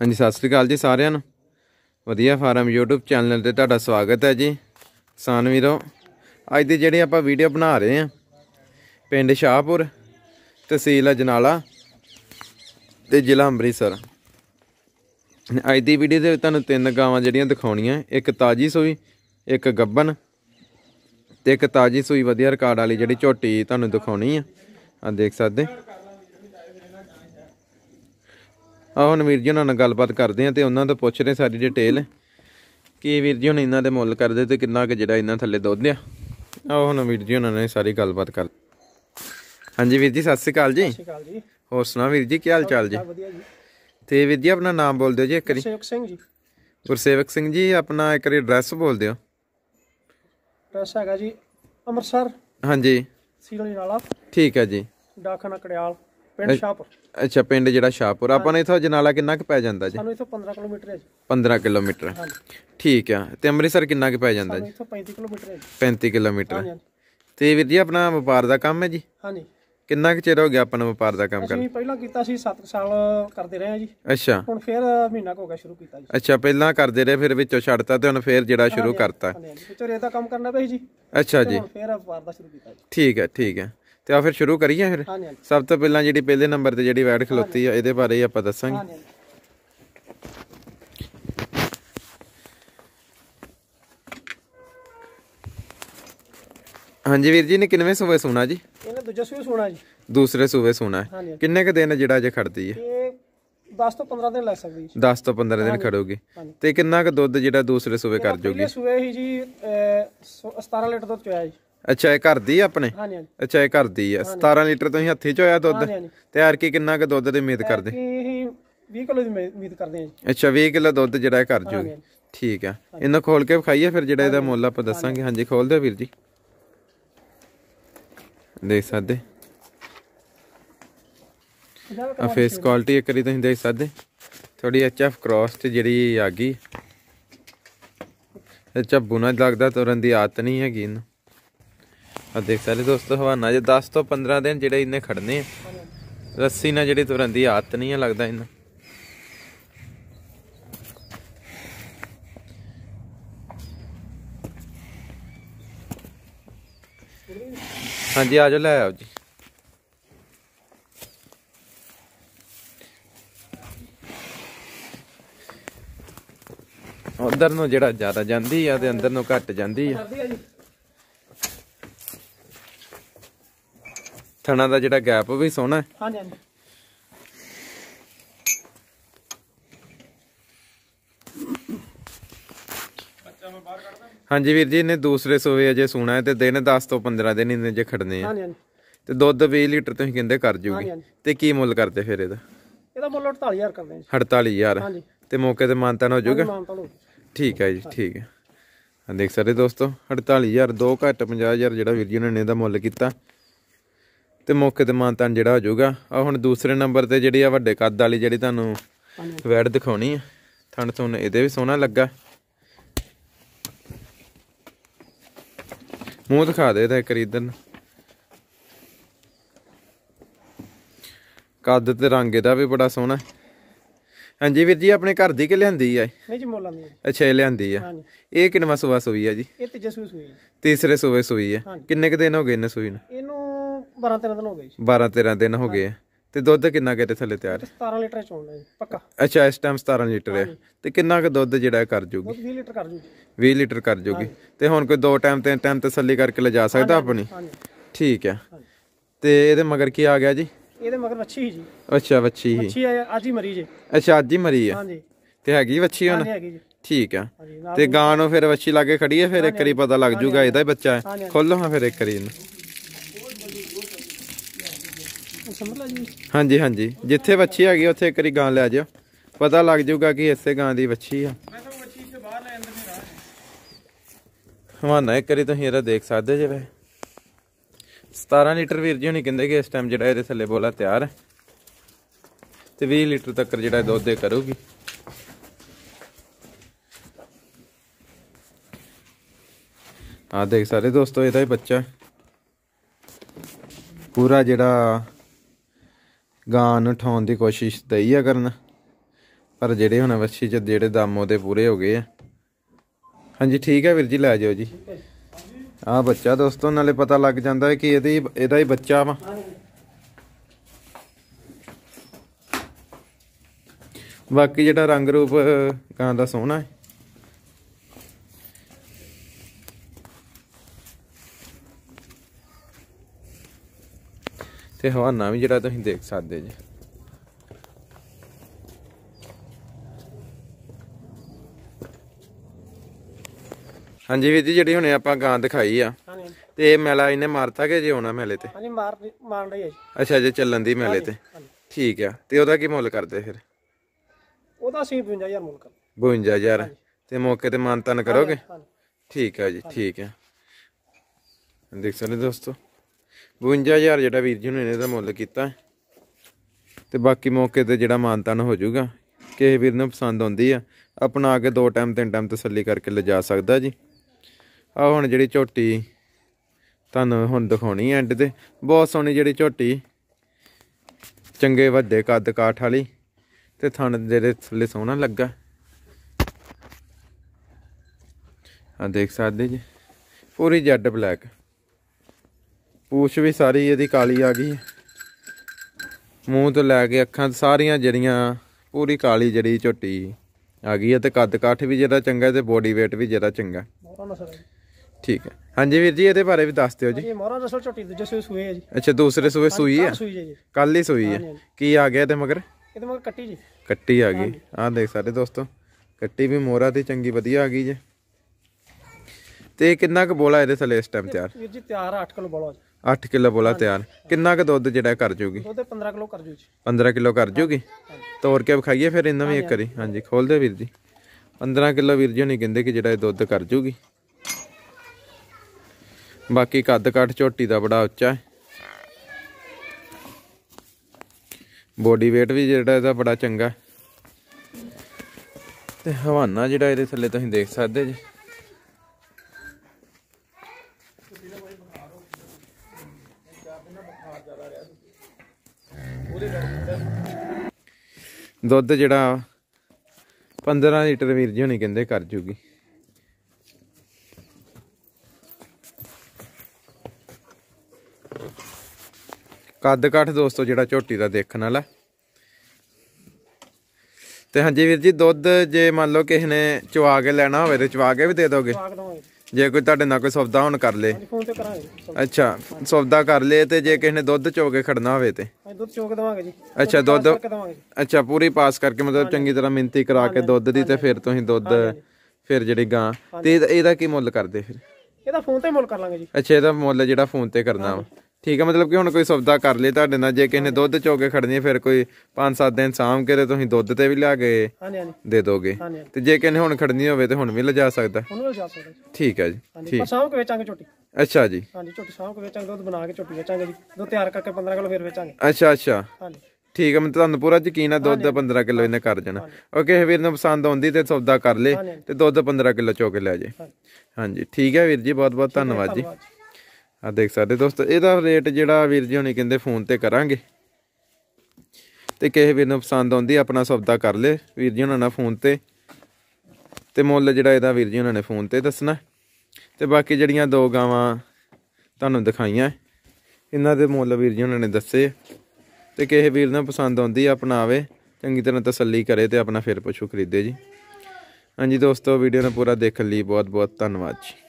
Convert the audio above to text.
ਹਾਂਜੀ, ਸਤਿ ਸ੍ਰੀ ਅਕਾਲ ਜੀ ਸਾਰਿਆਂ ਨੂੰ। ਵਧੀਆ ਫਾਰਮ YouTube ਚੈਨਲ ਤੇ ਤੁਹਾਡਾ ਸਵਾਗਤ ਹੈ ਜੀ। ਕਿਸਾਨ ਵੀਰੋ, ਅੱਜ ਦੀ ਜਿਹੜੀ ਆਪਾਂ ਵੀਡੀਓ ਬਣਾ ਰਹੇ ਹਾਂ, ਪਿੰਡ ਸ਼ਾਹਪੁਰ, ਤਹਿਸੀਲ ਅਜਨਾਲਾ ਤੇ ਜ਼ਿਲ੍ਹਾ ਅੰਮ੍ਰਿਤਸਰ। ਅੱਜ ਦੀ ਵੀਡੀਓ ਦੇ ਵਿੱਚ ਤੁਹਾਨੂੰ ਤਿੰਨ ਗਾਵਾਂ ਜਿਹੜੀਆਂ ਦਿਖਾਉਣੀਆਂ, ਇੱਕ ਤਾਜੀ ਸੂਈ, ਇੱਕ ਗੱਬਨ ਤੇ ਇੱਕ ਤਾਜੀ ਸੂਈ ਵਧੀਆ ਰਿਕਾਰਡ ਵਾਲੀ ਜਿਹੜੀ ਝੋਟੀ ਤੁਹਾਨੂੰ ਦਿਖਾਉਣੀ ਆ। ਆ ਦੇਖ ਸਕਦੇ? ਆ ਹੁਣ ਵੀਰ ਜੀ ਉਹਨਾਂ ਨਾਲ ਗੱਲਬਾਤ ਕਰਦੇ ਆ ਤੇ ਉਹਨਾਂ ਤੋਂ ਪੁੱਛ ਰਹੇ ਸਾਰੀ ਡਿਟੇਲ ਕਿ ਵੀਰ ਜੀ ਹੁਣ ਇਹਨਾਂ ਦੇ ਮੁੱਲ ਕਰਦੇ ਤੇ ਕਿੰਨਾ ਕੁ ਜਿਹੜਾ ਇਹਨਾਂ ਥੱਲੇ ਦੁੱਧ ਆ। ਆ ਹੁਣ ਵੀਰ ਜੀ ਉਹਨਾਂ ਨੇ ਸਾਰੀ ਗੱਲਬਾਤ ਕਰ। ਹਾਂਜੀ ਵੀਰ ਜੀ ਸਤਿ ਸ਼੍ਰੀ ਅਕਾਲ ਜੀ। ਸਤਿ ਸ਼੍ਰੀ ਅਕਾਲ ਜੀ। ਹੋਰ ਸੁਣਾ ਵੀਰ ਜੀ ਕੀ ਹਾਲ ਚਾਲ ਜੀ? ਸਭ ਵਧੀਆ ਜੀ। ਤੇ ਵੀਰ ਜੀ ਆਪਣਾ ਨਾਮ ਬੋਲ ਦਿਓ ਜੀ ਇੱਕ ਵਾਰੀ। ਸੇਵਕ ਸਿੰਘ ਜੀ। ਗੁਰਸੇਵਕ ਸਿੰਘ ਜੀ ਆਪਣਾ ਇੱਕ ਵਾਰੀ ਐਡਰੈਸ ਬੋਲ ਦਿਓ। ਪ੍ਰੈਸ ਹੈਗਾ ਜੀ ਅੰਮ੍ਰਿਤਸਰ ਹਾਂਜੀ। ਸੀਰਲੀ ਨਾਲਾ ਠੀਕ ਹੈ ਜੀ। ਡਾਕਖਾਨਾ ਕੜਿਆਲ। ਪਿੰਡ ਸ਼ਾਹਪੁਰ। ਅੱਛਾ ਪਿੰਡ ਜਿਹੜਾ ਸ਼ਾਹਪੁਰ। ਆਪਾਂ ਨੇ ਇਥੋਂ ਜਨਾਲਾ ਕਿੰਨਾ ਕੁ ਪੈ ਜਾਂਦਾ ਜੀ? ਸਾਨੂੰ ਇੱਥੋਂ 15 ਕਿਲੋਮੀਟਰ ਹੈ ਜੀ। 15 ਕਿਲੋਮੀਟਰ। ਹਾਂਜੀ। ਠੀਕ ਆ। ਤੇ ਅੰਮ੍ਰਿਤਸਰ ਕਿੰਨਾ ਕੁ ਪੈ ਜਾਂਦਾ ਸਾਨੂੰ ਜੀ? ਇੱਥੋਂ 35 ਕਿਲੋਮੀਟਰ ਹੈ ਜੀ। 35 ਕਿਲੋਮੀਟਰ। ਹਾਂਜੀ ਹਾਂਜੀ। ਤੇ ਵੀਰ ਜੀ ਆਪਣਾ ਵਪਾਰ ਦਾ ਕੰਮ ਹੈ ਜੀ? ਹਾਂਜੀ। ਕਿੰਨਾ ਕੁ ਚਿਰ ਹੋ ਗਿਆ ਆਪਾਂ ਨੂੰ ਵਪਾਰ ਦਾ ਕੰਮ ਕਰਨ? ਅਸੀਂ ਪਹਿਲਾਂ ਕੀਤਾ ਸੀ 7 ਸਾਲ ਕਰਦੇ ਰਹੇ ਹਾਂ ਜੀ। ਅੱਛਾ। ਹੁਣ ਫੇਰ ਮਹੀਨਾ ਕੁ ਹੋ ਗਿਆ ਸ਼ੁਰੂ ਕੀਤਾ ਜੀ। ਅੱਛਾ ਪਹਿਲਾਂ ਕਰਦੇ ਰਹੇ ਫਿਰ ਵਿੱਚੋਂ ਛੱਡਤਾ ਤੇ ਹੁਣ ਫੇਰ ਜਿਹੜਾ ਸ਼ੁਰੂ ਕਰਤਾ। ਵਿੱਚੋਂ ਰੇਤ ਕੰਮ ਕਰਨਾ ਪਿਆ ਜੀ। ਅੱਛਾ ਜੀ। ਹੁਣ ਫੇਰ ਵਪਾਰ ਦਾ ਸ਼ੁਰੂ ਕੀਤਾ ਜੀ। ਠੀਕ ਹੈ ਠੀਕ ਹੈ। ਤੇ ਆ ਫਿਰ ਸ਼ੁਰੂ ਕਰੀਏ ਫਿਰ? ਹਾਂਜੀ ਹਾਂਜੀ। ਸਭ ਤੋਂ ਪਹਿਲਾਂ ਜਿਹੜੀ ਪਹਿਲੇ ਨੰਬਰ ਤੇ ਜਿਹੜੀ ਵੈਡ ਖਲੋਤੀ ਆ ਇਹਦੇ ਬਾਰੇ ਹੀ ਆਪਾਂ ਦੱਸਾਂਗੇ। ਹਾਂਜੀ ਵੀਰ ਜੀ ਨੇ ਕਿੰਨਵੇਂ ਸੂਵੇ ਸੋਣਾ ਜੀ? ਇਹਨੇ ਦੂਜਾ ਸੂਈ ਸੋਣਾ ਜੀ। ਦੂਸਰੇ ਸੂਵੇ ਸੋਣਾ। ਹੈ ਹਾਂਜੀ। ਕਿੰਨੇ ਕ ਦਿਨ ਜਿਹੜਾ ਅਜੇ ਖੜਦੀ ਹੈ ਇਹ 10 ਤੋਂ 15 ਦਿਨ ਲੱਗ ਸਕਦੀ ਜੀ। 10 ਤੋਂ 15 ਦਿਨ ਖੜੂਗੀ। ਹਾਂਜੀ। ਤੇ ਕਿੰਨਾ ਕ ਦੁੱਧ ਜਿਹੜਾ ਦੂਸਰੇ ਸੂਵੇ ਕਰ ਜੂਗੀ? ਪਹਿਲੇ ਸੂਏ ਹੀ ਜੀ ਅਹ, ਸੋ- 17 ਲੀਟਰ ਦੁੱਧ ਚੋਇਆ ਜੀ। ਅੱਛਾ ਇਹ ਘਰ ਦੀ ਆ ਆਪਣੇ? ਹਾਂਜੀ ਹਾਂਜੀ। ਅੱਛਾ ਇਹ ਘਰ ਦੀ ਆ। 17 ਲੀਟਰ ਤੁਸੀਂ ਹੱਥੀ ਚ ਹੋਇਆ ਦੁੱਧ? ਹਾਂਜੀ ਹਾਂਜੀ। ਤੇ ਯਾਰ ਕੀ ਕਿੰਨਾ ਕ ਦੁੱਧ ਦੀ ਉਮੀਦ ਕਰਦੇ? ਕਿ ਅਸੀਂ 20 ਕਿਲੋ ਦੀ ਉਮੀ- ਉਮੀਦ ਕਰਦੇ ਹਾਂ ਜੀ। ਅੱਛਾ 20 ਕਿਲੋ ਦੁੱਧ ਜਿਹੜਾ ਇਹ ਕਰ ਜੂਗੀ ਹਾਂਜੀ। ਠੀਕ ਆ। ਇਹਨੂੰ ਖੋਲ ਕੇ ਵਿਖਾਈਏ ਫਿਰ ਜਿਹੜਾ ਇਹਦਾ ਮੁੱਲ ਆਪਾਂ ਦੱਸਾਂਗੇ। ਹਾਂਜੀ। ਖੋਲ ਦਿਓ ਵੀਰ ਜੀ। ਦੇਖ ਸਕਦੇ? ਆ ਫੇਸ ਕੁਆਲਿਟੀ ਇੱਕ ਵਾਰੀ ਤੁਸੀਂ ਦੇਖ ਸਕਦੇ? ਥੋੜੀ ਐਚਐਫ ਕ੍ਰਾਸ ਤੇ ਜਿਹੜੀ ਆ ਗਈ। ਇਹ ਝੱਬੂ ਨਾਲ ਲੱਗਦਾ ਤੁਰਨ ਦੀ ਆਦਤ ਨਹੀਂ ਹੈਗੀ ਇਹਨੂੰ। ਆ ਦੇਖ ਸਕਦੇ ਦੋਸਤੋ, ਹਵਾਨਾ ਜੇ 10 ਤੋਂ 15 ਦਿਨ ਜਿਹੜੇ ਇਹਨੇ ਖੜਨੇ ਆ। ਰੱਸੀ ਨਾਲ ਜਿਹੜੀ ਤੁਰਨ ਦੀ ਆਦਤ ਨਹੀਂ ਹੈ ਲੱਗਦਾ ਇਹਨੂੰ। ਹਾਂਜੀ, ਆ ਲੈ ਆਓ ਜੀ। ਉਧਰ ਨੂੰ ਜਿਹੜਾ ਜ਼ਿਆਦਾ ਜਾਂਦੀ ਆ ਤੇ ਅੰਦਰ ਨੂੰ ਘੱਟ ਜਾਂਦੀ ਆ ਕਰਦੀ ਆ ਜੀ ਥਣਾ ਦਾ ਜਿਹੜਾ ਗੈਪ ਵੀ ਸੋਹਣਾ ਹੈ। ਹਾਂਜੀ ਹਾਂਜੀ। ਹਾਂਜੀ ਵੀਰ ਜੀ ਇਹਨੇ ਦੂਸਰੇ ਸੋਵੇ ਅਜੇ ਸੋਣਾ ਹੈ ਤੇ ਦਿਨ 10 ਤੋਂ 15 ਦਿਨ ਇਹਨੇ ਜੇ ਖੜਨੇ ਆ। ਹਾਂਜੀ ਹਾਂਜੀ। ਤੇ ਦੁੱਧ 20 ਲੀਟਰ ਤੁਸੀਂ ਕਹਿੰਦੇ ਕਰ ਜੂਗੀ। ਤੇ ਕੀ ਮੁੱਲ ਕਰਦੇ ਫਿਰ ਇਹਦਾ? ਇਹਦਾ ਮੁੱਲ 48000 ਕਰਦੇ ਹਾਂ ਜੀ। 48000 ਹਾਂਜੀ। ਤੇ ਮੌਕੇ ਤੇ ਮਾਨਤਾਨ ਹੋ ਜਾਊਗਾ ਮਾਨਤਾ ਠੀਕ ਹੈ ਜੀ ਠੀਕ ਹੈ। ਆ ਦੇਖ ਸਕਦੇ ਦੋਸਤੋ 48000 ਦੋ ਘੱਟ 50000 ਜਿਹੜਾ ਵੀਰ ਜੀ ਨੇ ਇਹਦਾ ਮੁੱਲ ਕੀਤਾ। ਤੇ ਮੌਕੇ ਤੇ ਮਾਨਤਾਨ ਜਿਹੜਾ ਹੋ ਜਾਊਗਾ। ਆ ਹੁਣ ਦੂਸਰੇ ਨੰਬਰ ਤੇ ਜਿਹੜੀ ਆ ਵੱਡੇ ਕੱਦ ਵਾਲੀ ਜਿਹੜੀ ਤੁਹਾਨੂੰ ਵੈੜ ਦਿਖਾਉਣੀ ਆ ਥਣ ਥੁਣ ਇਹਦੇ ਵੀ ਸੋਹਣਾ ਲੱਗਾ। ਮੂੰਹ ਦਿਖਾ ਦੇ ਇੱਕ ਵਾਰੀ ਇੱਧਰ ਕੱਦ ਤੇ ਰੰਗ ਇਹਦਾ ਵੀ ਬੜਾ ਸੋਹਣਾ। ਹਾਂਜੀ ਵੀਰ ਜੀ ਆਪਣੇ ਘਰ ਦੀ ਕਿ ਲਿਆਂਦੀ ਆ ਨਹੀਂ ਜੀ ਮੁੱਲ ਜੀ। ਅੱਛਾ ਇਹ ਲਿਆਂਦੀ ਆ। ਹਾਂਜੀ। ਇਹ ਕਿੰਨਵਾ ਸੂਆ ਸੂਈ ਆ ਜੀ? ਇਹ ਤੀਜੇ ਸੂਈ ਸੂਈ। ਤੀਸਰੇ ਸੂਏ ਸੂਈ ਆ। ਕਿੰਨੇ ਕ ਦਿਨ ਹੋ ਗਏ ਇਹਨੇ ਸੂਈ ਨੂੰ? ਇਹਨੂੰ 12 13 ਦਿਨ ਹੋ ਗਏ ਜੀ। 12 13 ਦਿਨ ਹੋ ਗਏ ਆ। ਤੇ ਦੁੱਧ ਕਿੰਨਾ ਕਿਤੇ ਥੱਲੇ ਤਿਆਰ? ਤੇ 17 ਲੀਟਰ ਚੋਣਾ ਜੀ ਪੱਕਾ। ਅੱਛਾ ਇਸ ਟਾਈਮ 17 ਲੀਟਰ ਹੈ ਤੇ ਕਿੰਨਾ ਕ ਦੁੱਧ ਜਿਹੜਾ ਕਰ ਜੂਗੀ? ਦੁੱਧ 20 ਲੀਟਰ ਕਰ ਜੂ 20 ਲੀਟਰ ਕਰ ਜੂਗੀ। ਤੇ ਹੁਣ ਕੋਈ ਦੋ ਟਾਈਮ ਤੇ ਟਾਈਮ ਤਸੱਲੀ ਕਰਕੇ ਲਿਜਾ ਸਕਦਾ ਆਪਣੀ? ਹਾਂਜੀ। ਠੀਕ ਹੈ ਤੇ ਇਹਦੇ ਮਗਰ ਕੀ ਆ ਗਿਆ ਜੀ? ਇਹਦੇ ਮਗਰ ਵੱਛੀ ਜੀ। ਅੱਛਾ ਵੱਛੀ ਹੀ ਵੱਛੀ ਆ ਅੱਜ ਹੀ ਮਰੀ ਜੇ। ਅੱਛਾ ਅੱਜ ਹੀ ਮਰੀ ਆ? ਹਾਂਜੀ। ਤੇ ਹੈਗੀ ਵੱਛੀ ਹੁਣ? ਹੈਗੀ ਜੀ। ਠੀਕ ਆ। ਤੇ ਗਾਂ ਨੂੰ ਫਿਰ ਵੱਛੀ ਲਾਗੇ ਖੜੀ ਹੈ ਫਿਰ ਇੱਕ ਵਾਰੀ ਪਤਾ ਲੱਗ ਜੂਗਾ ਇਹਦਾ ਹੀ ਬੱਚਾ ਹੈ। ਖੋਲੋ ਹਾਂ ਫਿਰ ਇੱਕ ਵਾਰੀ ਇਹਨੂੰ। ਸਮਝ ਜੀ ਹਾਂਜੀ ਹਾਂਜੀ। ਜਿੱਥੇ ਵੱਛੀ ਹੈਗੀ, ਉੱਥੇ ਇੱਕ ਵਾਰੀ ਗਾਂ ਲੈ ਜਾਓ। ਪਤਾ ਲੱਗ ਜਾਊਗਾ ਕਿ ਇਸੇ ਗਾਂ ਦੀ ਵੱਛੀ ਆ। ਮੈਂ ਹਵਾਨਾ, ਇੱਕ ਵਾਰੀ ਤੁਸੀਂ ਇਹਦਾ ਦੇਖ ਸਕਦੇ ਜੇ ਵੇ 17 ਲੀਟਰ ਵੀਰ ਜੀ ਹੁਣੀ ਕਹਿੰਦੇ ਕਿ ਇਸ ਟਾਈਮ ਜਿਹੜਾ ਇਹਦੇ ਥੱਲੇ ਬੋਲਾ ਤਿਆਰ ਹੈ। ਤੇ 20 ਲੀਟਰ ਤੱਕ ਜਿਹੜਾ ਦੁੱਧ ਦੇ ਕਰੂਗੀ। ਆ ਦੇਖ ਸਾਰੇ ਦੋਸਤੋ, ਇਹਦਾ ਹੀ ਬੱਚਾ। ਪੂਰਾ ਜਿਹੜਾ ਗਾਂ ਨੂੰ ਠਾਉਣ ਦੀ ਕੋਸ਼ਿਸ਼ ਦਈ ਆ ਕਰਨ। ਪਰ ਜਿਹੜੇ ਹੁਣ ਵੱਛੀ ਚ ਜਿਹੜੇ ਦਮ ਉਹਦੇ ਪੂਰੇ ਹੋ ਗਏ ਆ। ਹਾਂਜੀ, ਠੀਕ ਹੈ ਵੀਰ ਜੀ, ਲੈ ਜਾਓ ਜੀ। ਆ ਬੱਚਾ ਦੋਸਤੋ, ਨਾਲੇ ਪਤਾ ਲੱਗ ਜਾਂਦਾ ਹੈ ਕਿ ਇਹਦੀ, ਇਹਦਾ ਹੀ ਬੱਚਾ ਵਾ। ਬਾਕੀ ਜਿਹੜਾ ਰੰਗ ਰੂਪ ਗਾਂ ਦਾ ਸੋਹਣਾ ਹੈ। ਤੇ ਹਵਾਨਾ ਵੀ ਜਿਹੜਾ ਤੁਸੀਂ ਦੇਖ ਸਕਦੇ ਜੀ। ਹਾਂਜੀ ਵੀਰ ਜੀ ਜਿਹੜੀ ਹੁਣੇ ਆਪਾਂ ਗਾਂ ਦਿਖਾਈ ਆ। ਤੇ ਮੈਲਾ ਇਹਨੇ ਮਾਰਤਾ ਕਿ ਜੇ ਆਉਣਾ ਮੇਲੇ ਤੇ? ਹਾਂਜੀ ਮਾਰ ਮਾਰ ਰਹੀ ਹੈ ਅੱਛਾ ਜੇ ਚੱਲਣ ਦੀ ਮੇਲੇ ਤੇ। ਠੀਕ ਆ ਤੇ ਉਹਦਾ ਕੀ ਮੁੱਲ ਕਰਦੇ ਫਿਰ? ਉਹਦਾ ਅਸੀਂ 52000 ਮੁੱਲ ਕਰ 52000 ਤੇ ਮੌਕੇ ਤੇ ਮਾਨਤਨ ਕਰੋਗੇ? ਠੀਕ ਆ ਜੀ ਠੀਕ ਆ। ਦੇਖ ਸਕਦੇ ਦੋਸਤੋ? 52000 ਜਿਹੜਾ ਵੀਰ ਜੀ ਨੇ ਇਹਦਾ ਮੁੱਲ ਕੀਤਾ। ਤੇ ਬਾਕੀ ਮੌਕੇ ਤੇ ਜਿਹੜਾ ਮਾਨਤਨ ਹੋ ਜਾਊਗਾ, ਕਿਸੇ ਵੀਰ ਨੂੰ ਪਸੰਦ ਆਉਂਦੀ ਆ, ਆਪਣਾ ਆ ਕੇ ਦੋ ਟਾਈਮ, ਤਿੰਨ ਟਾਈਮ ਤਸੱਲੀ ਕਰਕੇ ਲਿਜਾ ਸਕਦਾ ਜੀ। ਆ ਹੁਣ ਜਿਹੜੀ ਝੋਟੀ ਤੁਹਾਨੂੰ ਹੁਣ ਦਿਖਾਉਣੀ ਐਂਡ ਤੇ। ਬਹੁਤ ਸੋਹਣੀ ਜਿਹੜੀ ਝੋਟੀ, ਚੰਗੇ ਵੱਡੇ ਕੱਦ ਕਾਠ ਵਾਲੀ, ਤੇ ਥਣ ਜਿਹੜੇ ਥੱਲੇ ਸੋਹਣਾ ਲੱਗਾ। ਆ ਦੇਖ ਸਕਦੇ ਜੀ, ਪੂਰੀ ਜੈਡ ਬਲੈਕ। ਪੂਛ ਵੀ ਸਾਰੀ ਇਹਦੀ ਕਾਲੀ ਆ ਗਈ। ਹੈ। ਮੂੰਹ ਤੋਂ ਲੈ ਕੇ ਅੱਖਾਂ ਸਾਰੀਆਂ ਜਿਹੜੀਆਂ ਪੂਰੀ ਕਾਲੀ ਜਿਹੜੀ ਝੋਟੀ ਆ ਗਈ ਹੈ ਤੇ ਕੱਦ ਕਾਠ ਵੀ ਜਿਹੜਾ ਚੰਗਾ ਤੇ ਬੋਡੀ weight ਵੀ ਜਿਹੜਾ ਚੰਗਾ। ਹੈ ਠੀਕ ਹੈ। ਹਾਂਜੀ ਵੀਰ ਜੀ ਇਹਦੇ ਬਾਰੇ ਵੀ ਦੱਸ ਦਿਓ ਜੀ। ਇਹ ਮੋਹਰਾ ਝੋਟੀ ਦੂਜੇ ਸੂਏ ਸੂਏ ਹੈ ਜੀ। ਅੱਛਾ ਦੂਸਰੇ ਸੂਏ ਸੂਈ ਆ? ਜੀ ਕੱਲ ਹੀ ਸੂਈ ਹੈ। ਕੀ ਆ ਗਿਆ ਤੇ ਮਗਰ? ਇਹਦੇ ਮਗਰ ਕੱਟੀ ਜੀ। ਕੱਟੀ ਆ ਗਈ। ਆਹ ਦੇਖ ਸਕਦੇ ਦੋਸਤੋ ਕੱਟੀ ਵੀ ਮੋਹਰਾ ਦੀ ਚੰਗੀ ਵਧੀਆ ਆ ਗਈ ਜੇ। ਤੇ ਕਿੰਨਾ ਕੁ ਬੋਲਾ ਇਹਦੇ ਥੱਲੇ ਇਸ ਟਾਈਮ ਤਿਆਰ? ਵੀਰ ਜੀ ਤਿਆਰ ਆ 8 ਕਿਲੋ ਬੋਲਾ ਜੀ। 8 ਕਿਲੋ ਬੋਲਾ ਤਿਆਰ। ਕਿੰਨਾ ਕੁ ਦੁੱਧ ਜਿਹੜਾ ਕਰ ਜੂਗੀ? ਉਹਦੇ 15 ਕਿਲੋ ਕਰ ਜੂ ਜੀ। 15 ਕਿਲੋ ਕਰ ਜੂਗੀ? ਤੋੜ ਕੇ ਵਿਖਾਈਏ ਫਿਰ ਇਹਨਾਂ ਵੀ ਇੱਕ ਵਾਰੀ? ਹਾਂਜੀ। ਖੋਲ ਦੇ ਵੀਰ ਜੀ। 15 ਕਿਲੋ ਵੀਰ ਜੀ ਨਹੀਂ ਕਹਿੰਦੇ ਕਿ ਜਿਹੜਾ ਇਹ ਦੁੱਧ ਕਰ ਜੂਗੀ। ਬਾਕੀ ਕੱਦ ਕੱਟ ਝੋਟੀ ਦਾ ਬੜਾ ਉੱਚਾ ਹੈ। ਬੋਡੀ weight ਵੀ ਜਿਹੜਾ ਇਹਦਾ ਬੜਾ ਚੰਗਾ। ਤੇ ਹਵਾਨਾ ਜਿਹੜਾ ਇਹਦੇ ਥੱਲੇ ਤੁਸੀਂ ਦੇਖ ਸਕਦੇ ਜੀ। ਦੁੱਧ ਜਿਹੜਾ 15 ਲੀਟਰ ਵੀਰ ਜੀ ਹੁਣੀ ਕਹਿੰਦੇ ਕਰ ਜੂਗੀ। ਕੱਦ ਕੱਠ ਦੋਸਤੋ ਜਿਹੜਾ ਝੋਟੀ ਦਾ ਦੇਖਣ ਵਾਲਾ। ਤੇ ਹਾਂਜੀ ਵੀਰ ਜੀ ਦੁੱਧ ਜੇ ਮੰਨ ਲਓ ਕਿਸੇ ਨੇ ਚਵਾ ਕੇ ਲੈਣਾ ਹੋਵੇ ਤੇ ਚਵਾ ਕੇ ਵੀ ਦੇ ਦੋਗੇ? ਜੇ ਕੋਈ ਤੁਹਾਡੇ ਨਾਲ ਕੋਈ ਸੌਦਾ ਹੁਣ ਕਰ ਲੇ। ਹਾਂਜੀ ਫੋਨ ਤੇ ਕਰਾਂਗੇ। ਅੱਛਾ ਸੌਦਾ ਕਰ ਲੇ ਤੇ ਜੇ ਕਿਸੇ ਨੇ ਦੁੱਧ ਚੋ ਕੇ ਖੜਨਾ ਹੋਵੇ ਤੇ। ਅਸੀਂ ਦੁੱਧ ਚੋਕ ਦਵਾਂਗੇ ਜੀ। ਅੱਛਾ, ਦੁੱਧ- ਅੱਛਾ ਪੂਰੀ ਪਾਸ ਕਰਕੇ ਮਤਲਬ ਚੰਗੀ ਤਰ੍ਹਾਂ ਮਿੰਤੀ ਕਰਾ ਕੇ ਦੁੱਧ ਦੀ ਤੇ ਫਿਰ ਤੁਸੀਂ ਦੁੱਧ ਫਿਰ ਜਿਹੜੀ ਗਾਂ। ਤੇ ਇਹਦਾ ਕੀ ਮੁੱਲ ਕਰਦੇ ਫਿਰ? ਇਹਦਾ ਫੋਨ ਤੇ ਮੁੱਲ ਕਰ ਲਾਂਗੇ ਜੀ। ਅੱਛਾ ਇਹਦਾ ਮੁੱਲ ਜਿਹੜਾ ਫੋਨ ਤੇ ਕਰਨਾ ਵਾ। ਠੀਕ ਹੈ ਮਤਲਬ ਕਿ ਹੁਣ ਕੋਈ ਸੌਦਾ ਕਰ ਲੇ ਤੁਹਾਡੇ ਨਾਲ ਜੇ ਕਿਸੇ ਨੇ ਦੁੱਧ ਚੋ ਕੇ ਖੜਨੀ ਹੈ ਫਿਰ ਕੋਈ 5-7 ਦਿਨ ਸਾਂਭ ਕੇ ਤੇ ਤੁਸੀਂ ਦੁੱਧ ਤੇ ਵੀ ਲਿਆ ਕੇ ਹਾਂਜੀ ਹਾਂਜੀ। ਦੇ ਦੋਗੇ। ਹਾਂਜੀ ਤੇ ਜੇ ਕਿਸੇ ਨੇ ਹੁਣ ਖੜਨੀ ਹੋਵੇ ਤੇ ਹੁਣ ਵੀ ਲਿਜਾ ਸਕਦਾ। ਉਹਨੂੰ ਵੀ ਜਾ ਸਕਦਾ ਜੀ। ਠੀਕ ਹੈ ਜੀ ਹਾਂਜੀ ਪਰ ਸਾਂਭ ਕੇ ਵੇਚਾਂਗੇ ਝੋਟੀ। ਅੱਛਾ ਜੀ। ਹਾਂਜੀ ਝੋਟੀ ਸਾਂਭ ਕੇ ਵੇਚਾਂਗੇ ਦੁੱਧ ਬਣਾ ਕੇ ਝੋਟੀ ਵੇਚਾਂਗੇ ਜੀ। ਦੁੱਧ ਤਿਆਰ ਕਰਕੇ 15 ਕਿਲੋ ਫਿਰ ਵੇਚਾਂਗੇ। ਅੱਛਾ ਅੱਛਾ। ਹਾਂਜੀ। ਠੀਕ ਹੈ ਮੈਂ ਤੁਹਾਨੂੰ ਪੂਰਾ ਯਕੀਨ ਹੈ ਦੁੱਧ 15 ਕਿਲੋ ਇਹਨੇ ਕਰ ਜਾਣਾ। ਕਿਸੇ ਵੀਰ ਨੂੰ ਪਸੰਦ ਆਉਂਦੀ ਤੇ ਸੌਦਾ ਕਰ ਲੇ। ਤੇ ਦੁੱਧ 15 ਕਿਲੋ ਚੋ ਕੇ ਲੈ ਜੇ। ਹਾਂਜੀ। ਹਾਂਜੀ ਠੀਕ ਹੈ ਵੀਰ ਜੀ ਬਹੁਤ ਬਹੁਤ ਧੰਨਵਾਦ ਜੀ। ਧੰਨਵਾਦ ਜੀ। ਆ ਦੇਖ ਸਕਦੇ ਦੋਸਤ, ਇਹਦਾ ਰੇਟ ਜਿਹੜਾ ਵੀਰ ਜੀ ਹੁਣੀ ਕਹਿੰਦੇ ਫੋਨ ਤੇ ਕਰਾਂਗੇ। ਤੇ ਕਿਸੇ ਵੀਰ ਨੂੰ ਪਸੰਦ ਆਉਂਦੀ, ਆਪਣਾ ਸੌਦਾ ਕਰ ਲੇ, ਵੀਰ ਜੀ ਉਹਨਾਂ ਨਾਲ ਫੋਨ ਤੇ। ਤੇ ਮੁੱਲ ਜਿਹੜਾ ਇਹਦਾ ਵੀਰ ਜੀ ਉਹਨਾਂ ਨੇ ਫੋਨ ਤੇ ਦੱਸਣਾ। ਤੇ ਬਾਕੀ ਜਿਹੜੀਆਂ ਦੋ ਗਾਵਾਂ ਤੁਹਾਨੂੰ ਦਿਖਾਈਆਂ, ਇਹਨਾਂ ਦੇ ਮੁੱਲ ਵੀਰ ਜੀ ਉਹਨਾਂ ਨੇ ਦੱਸੇ। ਤੇ ਕਿਸੇ ਵੀਰ ਨੂੰ ਪਸੰਦ ਆਉਂਦੀ, ਆਪਣਾ ਆਵੇ, ਚੰਗੀ ਤਰ੍ਹਾਂ ਤਸੱਲੀ ਕਰੇ ਤੇ ਆਪਣਾ ਫਿਰ ਪਸ਼ੂ ਖਰੀਦੇ ਜੀ। ਹਾਂਜੀ ਦੋਸਤੋ ਵੀਡੀਓ ਨੂੰ ਪੂਰਾ ਦੇਖਣ ਲਈ ਬਹੁਤ ਬਹੁਤ ਧੰਨਵਾਦ ਜੀ।